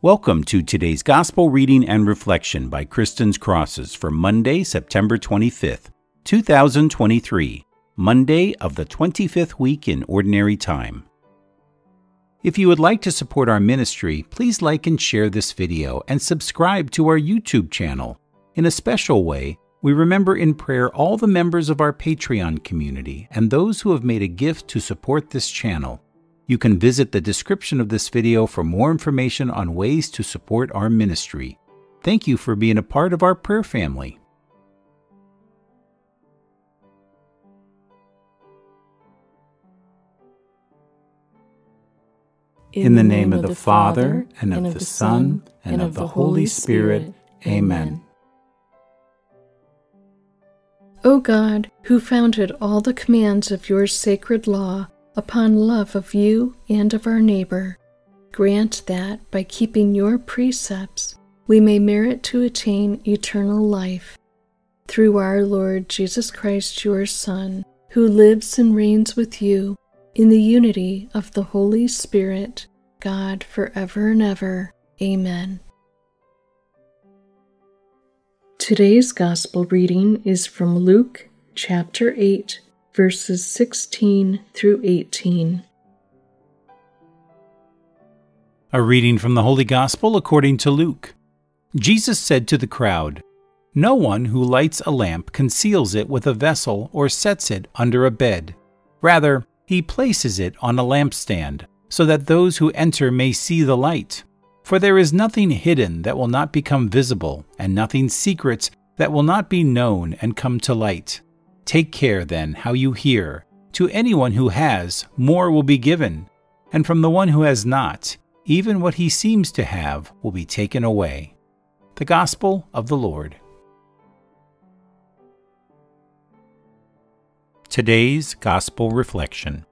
Welcome to today's Gospel reading and reflection by Kristin's Crosses for Monday, September 25th, 2023, Monday of the 25th week in Ordinary Time. If you would like to support our ministry, please like and share this video and subscribe to our YouTube channel. In a special way, we remember in prayer all the members of our Patreon community and those who have made a gift to support this channel. You can visit the description of this video for more information on ways to support our ministry. Thank you for being a part of our prayer family. In the name of the Father, and of the Son, and of the Holy Spirit. Amen. O God, who founded all the commands of your sacred law upon love of you and of our neighbor, grant that, by keeping your precepts, we may merit to attain eternal life. Through our Lord Jesus Christ, your Son, who lives and reigns with you in the unity of the Holy Spirit, God forever and ever. Amen. Today's Gospel reading is from Luke chapter 8 verses 16 through 18. A reading from the Holy Gospel according to Luke. Jesus said to the crowd, No one who lights a lamp conceals it with a vessel or sets it under a bed. Rather, he places it on a lampstand, so that those who enter may see the light. For there is nothing hidden that will not become visible, and nothing secret that will not be known and come to light. Take care, then, how you hear. To anyone who has, more will be given, and from the one who has not, even what he seems to have will be taken away. The Gospel of the Lord. Today's Gospel Reflection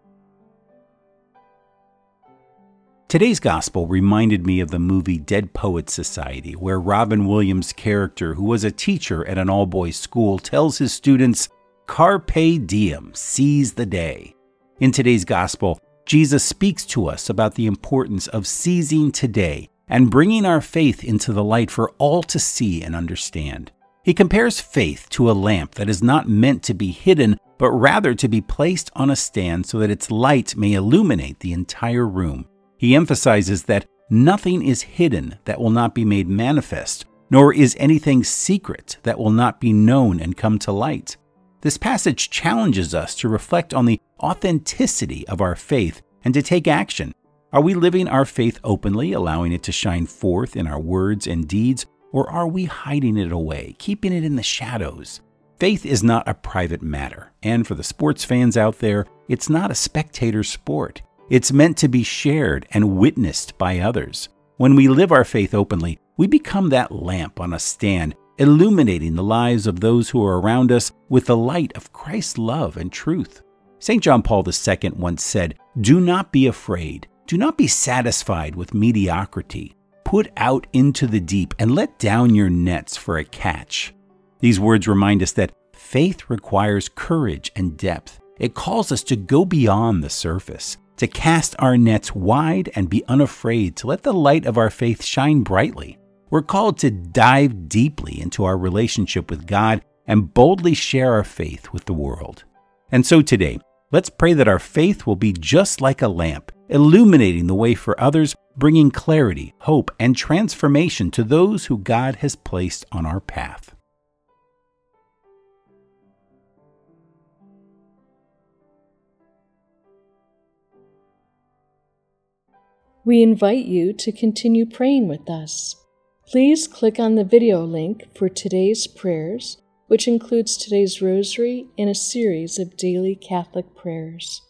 Today's Gospel reminded me of the movie Dead Poets Society, where Robin Williams' character, who was a teacher at an all boys school, tells his students Carpe diem, seize the day. In today's gospel, Jesus speaks to us about the importance of seizing today and bringing our faith into the light for all to see and understand. He compares faith to a lamp that is not meant to be hidden, but rather to be placed on a stand so that its light may illuminate the entire room. He emphasizes that nothing is hidden that will not be made manifest, nor is anything secret that will not be known and come to light. This passage challenges us to reflect on the authenticity of our faith and to take action. Are we living our faith openly, allowing it to shine forth in our words and deeds, or are we hiding it away, keeping it in the shadows? Faith is not a private matter, and for the sports fans out there, it's not a spectator sport. It's meant to be shared and witnessed by others. When we live our faith openly, we become that lamp on a stand illuminating the lives of those who are around us with the light of Christ's love and truth. St. John Paul II once said, Do not be afraid. Do not be satisfied with mediocrity. Put out into the deep and let down your nets for a catch. These words remind us that faith requires courage and depth. It calls us to go beyond the surface, to cast our nets wide and be unafraid, to let the light of our faith shine brightly. We're called to dive deeply into our relationship with God and boldly share our faith with the world. And so today, let's pray that our faith will be just like a lamp, illuminating the way for others, bringing clarity, hope, and transformation to those who God has placed on our path. We invite you to continue praying with us. Please click on the video link for today's prayers, which includes today's rosary and a series of daily Catholic prayers.